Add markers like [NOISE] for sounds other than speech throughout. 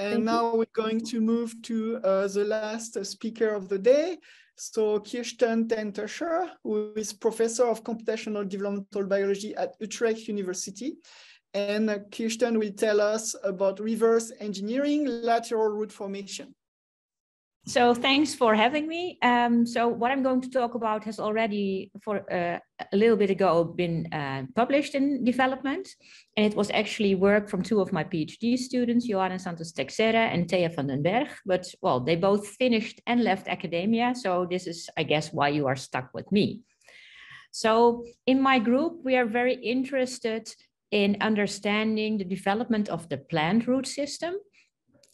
And Thank now you. we're going to move to uh, the last speaker of the day. So Kirsten ten Tusscher, who is professor of computational developmental biology at Utrecht University. And Kirsten will tell us about reverse engineering lateral root formation. So thanks for having me. Um, so what I'm going to talk about has already for uh, a little bit ago been uh, published in development. And it was actually work from two of my PhD students, Joana Santos Teixeira and Thea van den Berg. But well, they both finished and left academia. So this is, I guess, why you are stuck with me. So in my group, we are very interested in understanding the development of the plant root system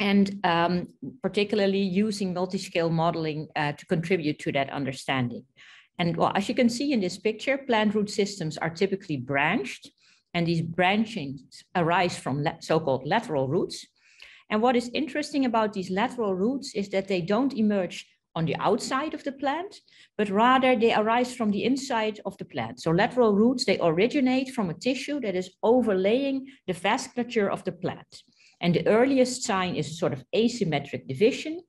and um, particularly using multi-scale modeling uh, to contribute to that understanding. And well, as you can see in this picture, plant root systems are typically branched, and these branchings arise from so-called lateral roots. And what is interesting about these lateral roots is that they don't emerge on the outside of the plant, but rather they arise from the inside of the plant. So lateral roots, they originate from a tissue that is overlaying the vasculature of the plant. And the earliest sign is a sort of asymmetric division.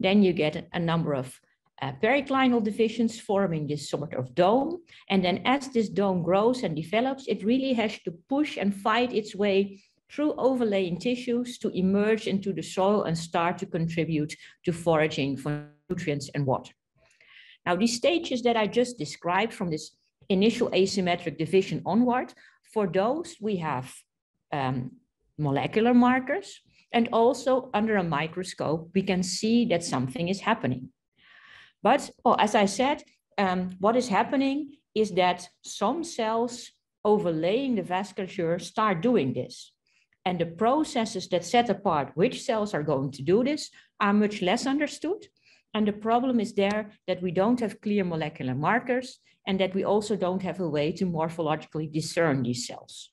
Then you get a number of uh, periclinal divisions forming this sort of dome. And then as this dome grows and develops, it really has to push and fight its way through overlaying tissues to emerge into the soil and start to contribute to foraging for nutrients and water. Now, these stages that I just described from this initial asymmetric division onward, for those we have um, molecular markers. And also under a microscope, we can see that something is happening. But as I said, um, what is happening is that some cells overlaying the vasculature start doing this. And the processes that set apart which cells are going to do this are much less understood. And the problem is there that we don't have clear molecular markers and that we also don't have a way to morphologically discern these cells.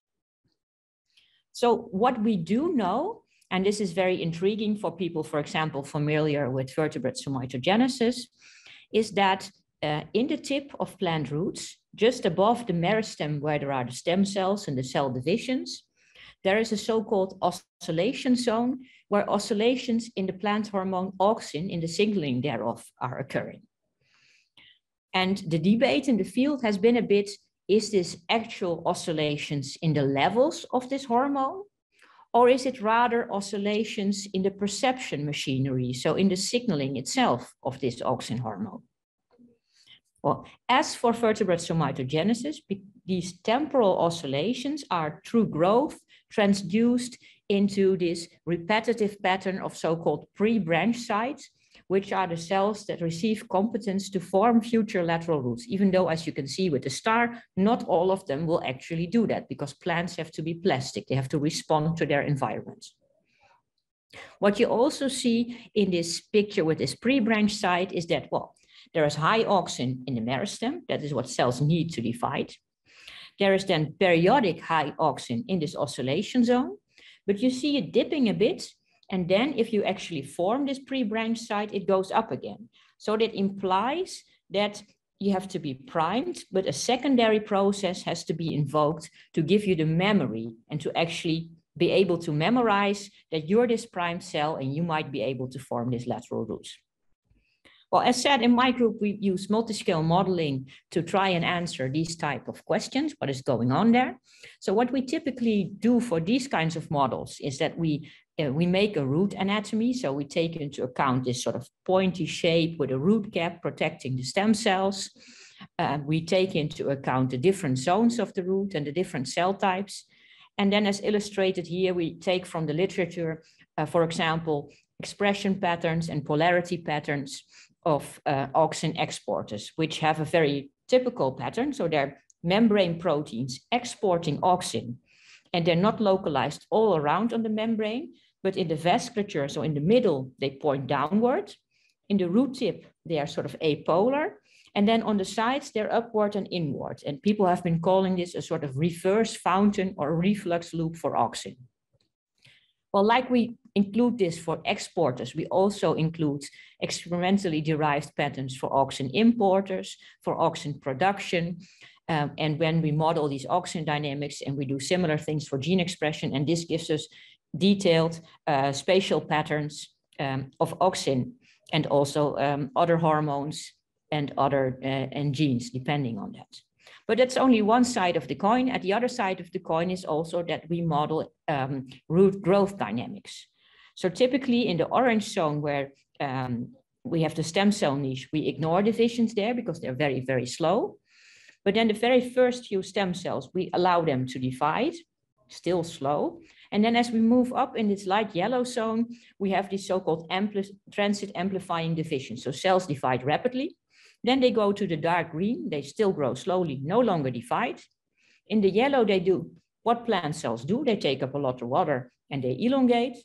So what we do know, and this is very intriguing for people, for example, familiar with vertebrate somitogenesis, is that uh, in the tip of plant roots, just above the meristem where there are the stem cells and the cell divisions, there is a so-called oscillation zone where oscillations in the plant hormone auxin in the signaling thereof are occurring. And the debate in the field has been a bit, is this actual oscillations in the levels of this hormone? Or is it rather oscillations in the perception machinery, so in the signaling itself of this auxin hormone? Well, as for vertebrate somitogenesis, these temporal oscillations are through growth transduced into this repetitive pattern of so-called pre-branch sites which are the cells that receive competence to form future lateral roots, even though, as you can see with the star, not all of them will actually do that because plants have to be plastic. They have to respond to their environment. What you also see in this picture with this pre-branch site is that, well, there is high auxin in the meristem. That is what cells need to divide. There is then periodic high auxin in this oscillation zone, but you see it dipping a bit and then if you actually form this pre-branch site, it goes up again. So that implies that you have to be primed, but a secondary process has to be invoked to give you the memory and to actually be able to memorize that you're this primed cell and you might be able to form this lateral root. Well, as said in my group, we use multi-scale modeling to try and answer these type of questions, what is going on there. So what we typically do for these kinds of models is that we uh, we make a root anatomy. So we take into account this sort of pointy shape with a root cap protecting the stem cells. Uh, we take into account the different zones of the root and the different cell types. And then as illustrated here, we take from the literature, uh, for example, expression patterns and polarity patterns of uh, auxin exporters, which have a very typical pattern. So they're membrane proteins exporting auxin, and they're not localized all around on the membrane, but in the vasculature, so in the middle, they point downward. In the root tip, they are sort of apolar. And then on the sides, they're upward and inward. And people have been calling this a sort of reverse fountain or reflux loop for auxin. Well, like we include this for exporters, we also include experimentally derived patterns for auxin importers, for auxin production. Um, and when we model these auxin dynamics and we do similar things for gene expression, and this gives us detailed uh, spatial patterns um, of auxin and also um, other hormones and other uh, and genes depending on that. But that's only one side of the coin. At the other side of the coin is also that we model um, root growth dynamics. So typically in the orange zone where um, we have the stem cell niche, we ignore divisions there because they're very, very slow. But then the very first few stem cells, we allow them to divide, still slow. And then as we move up in this light yellow zone, we have this so-called ampli transit amplifying division. So cells divide rapidly. Then they go to the dark green, they still grow slowly, no longer divide. In the yellow, they do what plant cells do. They take up a lot of water and they elongate.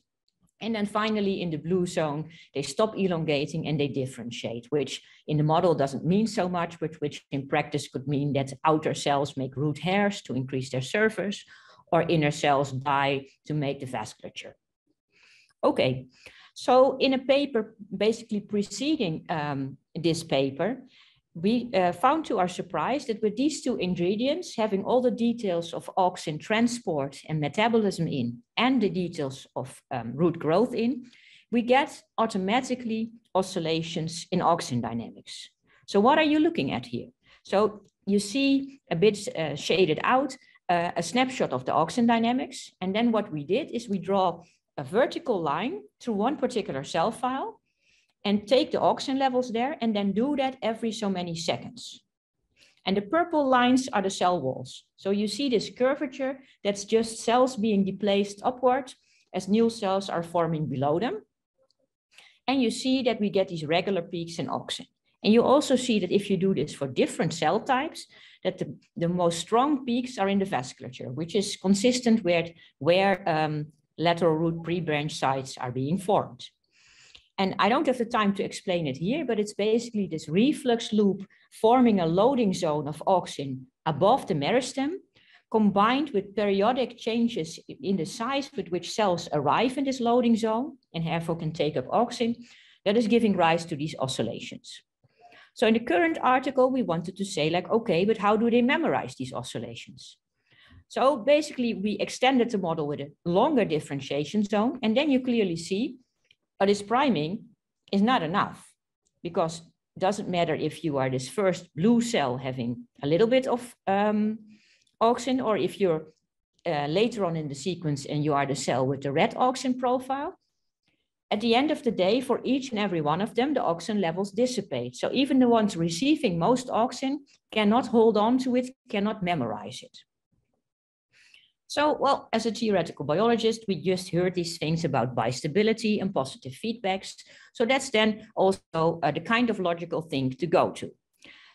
And then finally in the blue zone, they stop elongating and they differentiate, which in the model doesn't mean so much, but which in practice could mean that outer cells make root hairs to increase their surface or inner cells die to make the vasculature. Okay, so in a paper basically preceding um, this paper, we uh, found to our surprise that with these two ingredients, having all the details of auxin transport and metabolism in, and the details of um, root growth in, we get automatically oscillations in auxin dynamics. So what are you looking at here? So you see a bit uh, shaded out, uh, a snapshot of the auxin dynamics. And then what we did is we draw a vertical line through one particular cell file and take the auxin levels there and then do that every so many seconds. And the purple lines are the cell walls. So you see this curvature, that's just cells being displaced upward as new cells are forming below them. And you see that we get these regular peaks in auxin. And you also see that if you do this for different cell types, that the, the most strong peaks are in the vasculature, which is consistent with where um, lateral root pre-branch sites are being formed. And I don't have the time to explain it here, but it's basically this reflux loop forming a loading zone of auxin above the meristem, combined with periodic changes in the size with which cells arrive in this loading zone and therefore can take up auxin, that is giving rise to these oscillations. So in the current article, we wanted to say like, okay, but how do they memorize these oscillations? So basically we extended the model with a longer differentiation zone. And then you clearly see but this priming is not enough because it doesn't matter if you are this first blue cell having a little bit of um, auxin or if you're uh, later on in the sequence and you are the cell with the red auxin profile. At the end of the day, for each and every one of them, the auxin levels dissipate. So even the ones receiving most auxin cannot hold on to it, cannot memorize it. So, well, as a theoretical biologist, we just heard these things about bistability and positive feedbacks. So that's then also uh, the kind of logical thing to go to.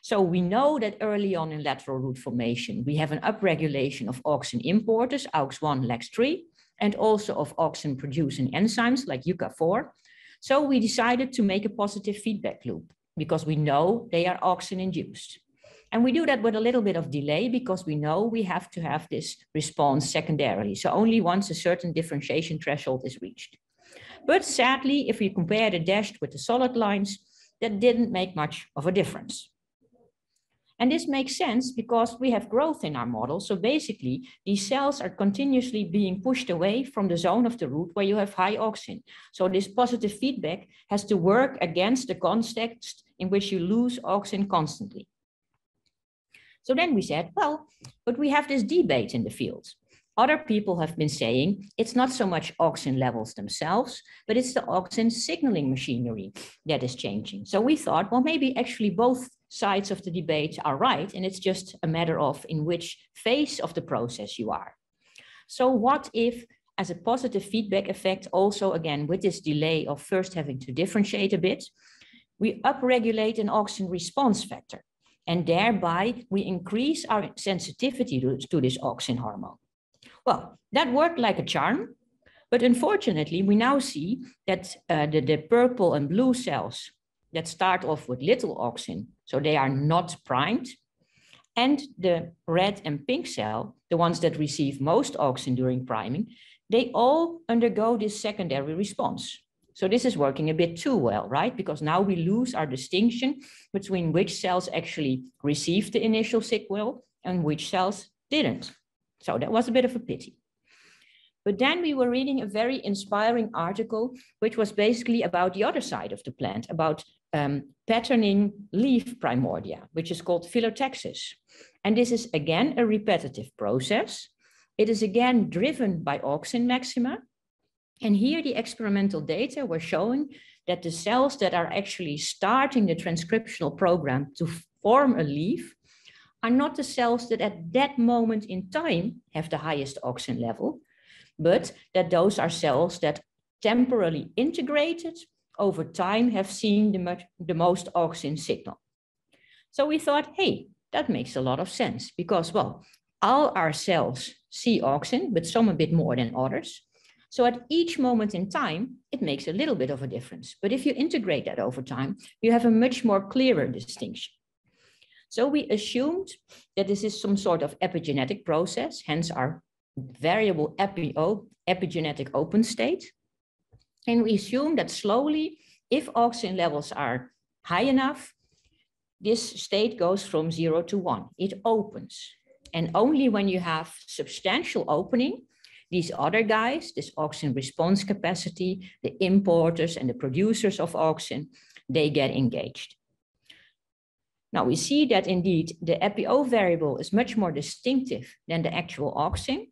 So we know that early on in lateral root formation, we have an upregulation of auxin importers, AUX1, LAX3, and also of auxin producing enzymes like UCA4. So we decided to make a positive feedback loop because we know they are auxin induced. And we do that with a little bit of delay because we know we have to have this response secondarily. So only once a certain differentiation threshold is reached. But sadly, if we compare the dashed with the solid lines, that didn't make much of a difference. And this makes sense because we have growth in our model. So basically, these cells are continuously being pushed away from the zone of the root where you have high auxin. So this positive feedback has to work against the context in which you lose auxin constantly. So then we said, well, but we have this debate in the field. Other people have been saying it's not so much auxin levels themselves, but it's the auxin signaling machinery that is changing. So we thought, well, maybe actually both sides of the debate are right, and it's just a matter of in which phase of the process you are. So what if as a positive feedback effect, also again with this delay of first having to differentiate a bit, we upregulate an auxin response factor and thereby we increase our sensitivity to, to this auxin hormone. Well, that worked like a charm, but unfortunately, we now see that uh, the, the purple and blue cells that start off with little auxin, so they are not primed, and the red and pink cell, the ones that receive most auxin during priming, they all undergo this secondary response. So this is working a bit too well, right? Because now we lose our distinction between which cells actually received the initial signal and which cells didn't. So that was a bit of a pity. But then we were reading a very inspiring article, which was basically about the other side of the plant, about um, patterning leaf primordia, which is called phyllotaxis. And this is again a repetitive process. It is again driven by auxin maxima. And here the experimental data were showing that the cells that are actually starting the transcriptional program to form a leaf are not the cells that at that moment in time have the highest auxin level, but that those are cells that temporarily integrated over time have seen the, much, the most auxin signal. So we thought, hey, that makes a lot of sense because, well, all our cells see auxin, but some a bit more than others. So at each moment in time, it makes a little bit of a difference. But if you integrate that over time, you have a much more clearer distinction. So we assumed that this is some sort of epigenetic process, hence our variable EPO, epigenetic open state. And we assume that slowly, if auxin levels are high enough, this state goes from zero to one. It opens. And only when you have substantial opening, these other guys, this auxin response capacity, the importers and the producers of auxin, they get engaged. Now we see that indeed the EPO variable is much more distinctive than the actual auxin.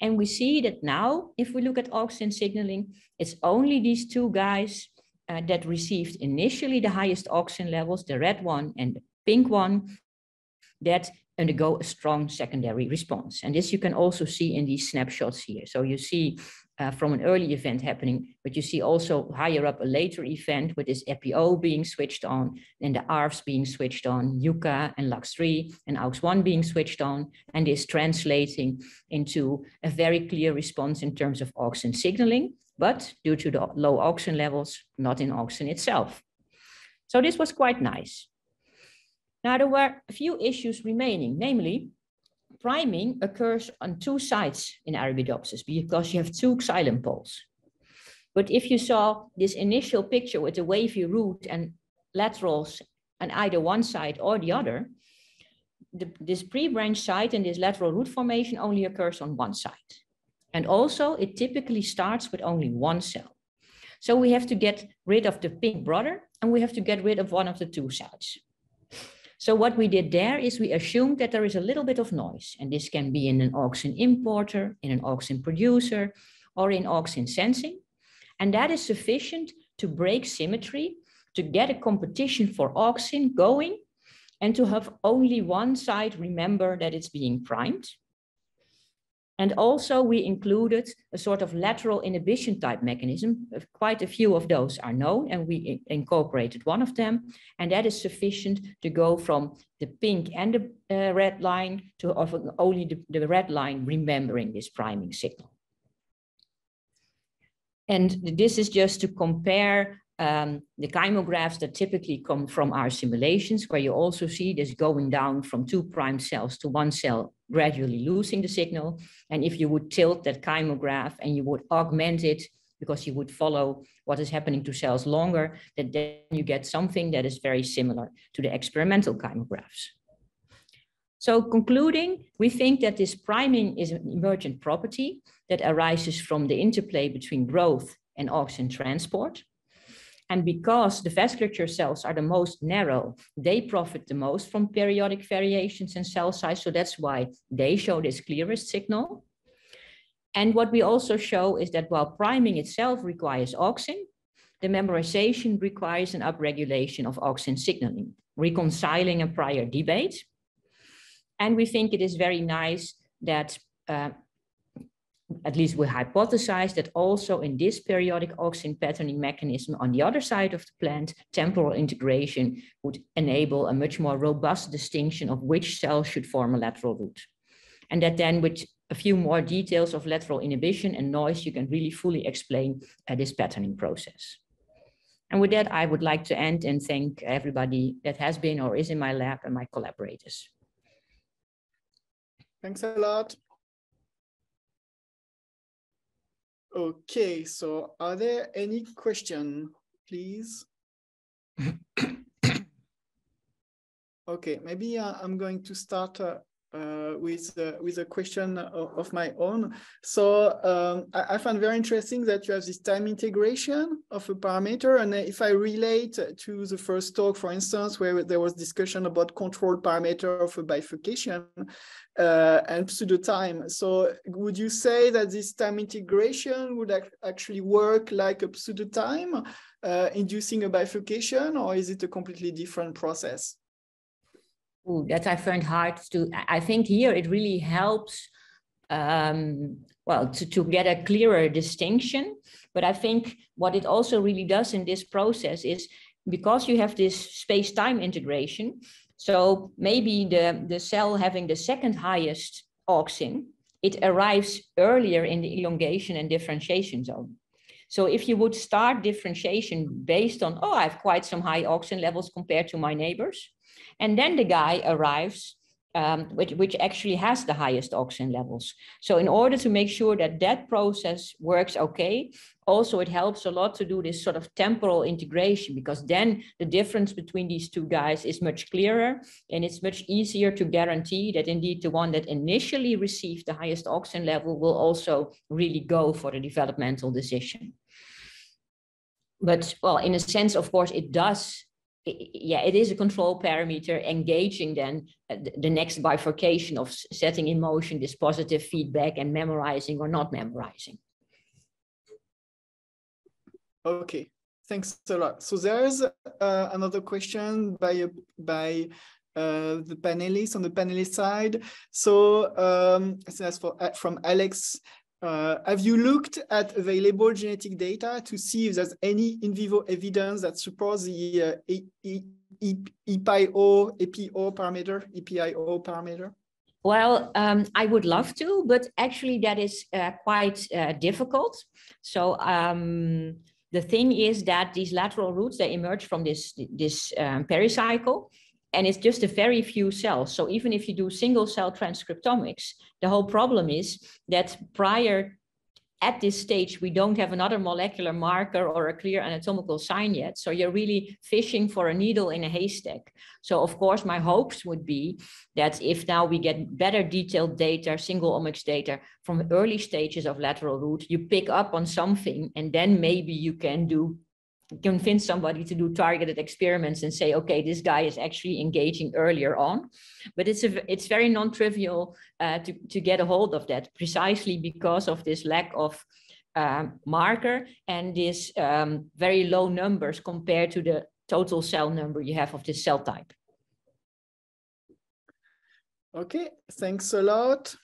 And we see that now, if we look at auxin signaling, it's only these two guys uh, that received initially the highest auxin levels, the red one and the pink one, that undergo a strong secondary response. And this you can also see in these snapshots here. So you see uh, from an early event happening, but you see also higher up a later event with this EPO being switched on, and the ARFs being switched on, YUCCA and LAX3 and AUX1 being switched on, and this translating into a very clear response in terms of auxin signaling, but due to the low auxin levels, not in auxin itself. So this was quite nice. Now, there were a few issues remaining, namely, priming occurs on two sides in Arabidopsis because you have two xylem poles. But if you saw this initial picture with the wavy root and laterals on either one side or the other, the, this pre-branch site and this lateral root formation only occurs on one side. And also it typically starts with only one cell. So we have to get rid of the pink brother and we have to get rid of one of the two sides. So what we did there is we assumed that there is a little bit of noise, and this can be in an auxin importer, in an auxin producer, or in auxin sensing. And that is sufficient to break symmetry, to get a competition for auxin going, and to have only one side remember that it's being primed. And also we included a sort of lateral inhibition type mechanism. Quite a few of those are known and we incorporated one of them. And that is sufficient to go from the pink and the uh, red line to only the, the red line remembering this priming signal. And this is just to compare um, the kymographs that typically come from our simulations, where you also see this going down from two prime cells to one cell, gradually losing the signal. And if you would tilt that kymograph and you would augment it because you would follow what is happening to cells longer, that then you get something that is very similar to the experimental kymographs. So concluding, we think that this priming is an emergent property that arises from the interplay between growth and auxin transport. And because the vasculature cells are the most narrow, they profit the most from periodic variations in cell size. So that's why they show this clearest signal. And what we also show is that while priming itself requires auxin, the memorization requires an upregulation of auxin signaling, reconciling a prior debate. And we think it is very nice that uh, at least we hypothesize that also in this periodic auxin patterning mechanism on the other side of the plant, temporal integration would enable a much more robust distinction of which cells should form a lateral root. And that then with a few more details of lateral inhibition and noise, you can really fully explain uh, this patterning process. And with that, I would like to end and thank everybody that has been or is in my lab and my collaborators. Thanks a lot. Okay, so are there any question, please? [COUGHS] okay, maybe uh, I'm going to start uh, with uh, with a question of, of my own. So um, I, I, find very interesting that you have this time integration of a parameter, and if I relate to the first talk, for instance, where there was discussion about control parameter of a bifurcation uh, and pseudo time. So would you say that this time integration would ac actually work like a pseudo time, uh, inducing a bifurcation, or is it a completely different process? Ooh, that I find hard to, I think here it really helps, um, well, to, to get a clearer distinction. But I think what it also really does in this process is because you have this space-time integration, so maybe the, the cell having the second highest auxin, it arrives earlier in the elongation and differentiation zone. So if you would start differentiation based on, oh, I have quite some high auxin levels compared to my neighbors, and then the guy arrives, um, which, which actually has the highest auxin levels. So in order to make sure that that process works okay, also it helps a lot to do this sort of temporal integration because then the difference between these two guys is much clearer and it's much easier to guarantee that indeed the one that initially received the highest auxin level will also really go for the developmental decision. But well, in a sense, of course, it does yeah, it is a control parameter engaging then uh, the next bifurcation of setting in motion this positive feedback and memorizing or not memorizing. Okay, thanks a lot. So there's uh, another question by by uh, the panelists on the panelist side. So um, for, uh, from Alex uh, have you looked at available genetic data to see if there's any in vivo evidence that supports the uh, EPIO, EPO parameter, EPIO parameter? Well, um, I would love to, but actually that is uh, quite uh, difficult. So um, the thing is that these lateral roots, they emerge from this, this um, pericycle and it's just a very few cells. So even if you do single cell transcriptomics, the whole problem is that prior at this stage, we don't have another molecular marker or a clear anatomical sign yet. So you're really fishing for a needle in a haystack. So of course, my hopes would be that if now we get better detailed data, single omics data from early stages of lateral root, you pick up on something and then maybe you can do convince somebody to do targeted experiments and say, okay, this guy is actually engaging earlier on. But it's a, it's very non-trivial uh, to, to get a hold of that precisely because of this lack of um, marker and this um, very low numbers compared to the total cell number you have of this cell type. Okay, thanks a lot.